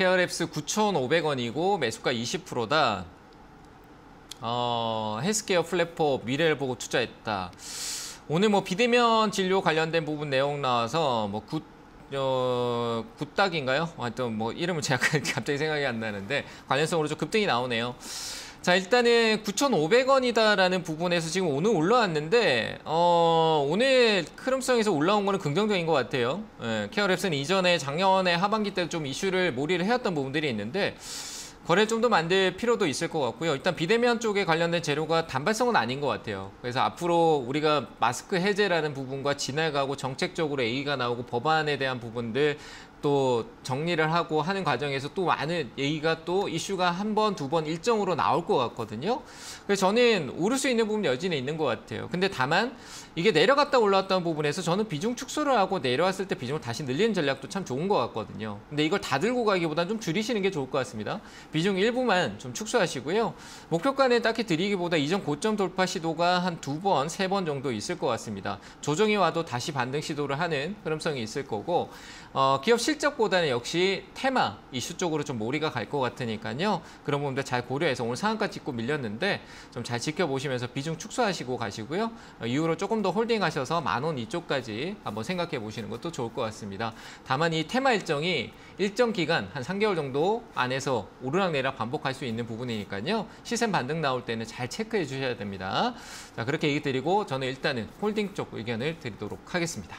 케어랩스 9,500원이고 매수가 20%다. 어, 헬스케어 플랫폼 미래를 보고 투자했다. 오늘 뭐 비대면 진료 관련된 부분 내용 나와서 뭐 굿, 어, 굿닥인가요? 하여튼 뭐 이름은 제가 갑자기 생각이 안 나는데 관련성으로 좀 급등이 나오네요. 자 일단은 9,500원이다라는 부분에서 지금 오늘 올라왔는데 어, 오늘 흐름성에서 올라온 거는 긍정적인 것 같아요. 예, 케어랩스는 이전에 작년에 하반기 때 좀 이슈를 몰이를 해왔던 부분들이 있는데 거래를 좀더 만들 필요도 있을 것 같고요. 일단 비대면 쪽에 관련된 재료가 단발성은 아닌 것 같아요. 그래서 앞으로 우리가 마스크 해제라는 부분과 지나가고 정책적으로 A가 나오고 법안에 대한 부분들 또 정리를 하고 하는 과정에서 또 많은 얘기가 또 이슈가 한 번, 두 번 일정으로 나올 것 같거든요. 그래서 저는 오를 수 있는 부분 여전히 있는 것 같아요. 근데 다만 이게 내려갔다 올라왔다는 부분에서 저는 비중 축소를 하고 내려왔을 때 비중을 다시 늘리는 전략도 참 좋은 것 같거든요. 근데 이걸 다 들고 가기보다는 좀 줄이시는 게 좋을 것 같습니다. 비중 일부만 좀 축소하시고요. 목표가는 딱히 드리기보다 이전 고점 돌파 시도가 한 두 번, 세 번 정도 있을 것 같습니다. 조정이 와도 다시 반등 시도를 하는 흐름성이 있을 거고 어, 기업 실적보다는 역시 테마 이슈 쪽으로 좀 몰이가 갈 것 같으니까요. 그런 부분들 잘 고려해서 오늘 상한가 찍고 밀렸는데 좀 잘 지켜보시면서 비중 축소하시고 가시고요. 어, 이후로 조금 더 홀딩하셔서 만 원 이쪽까지 한번 생각해 보시는 것도 좋을 것 같습니다. 다만 이 테마 일정이 일정 기간 한 3개월 정도 안에서 오르락내리락 반복할 수 있는 부분이니까요. 시세 반등 나올 때는 잘 체크해 주셔야 됩니다. 자 그렇게 얘기 드리고 저는 일단은 홀딩 쪽 의견을 드리도록 하겠습니다.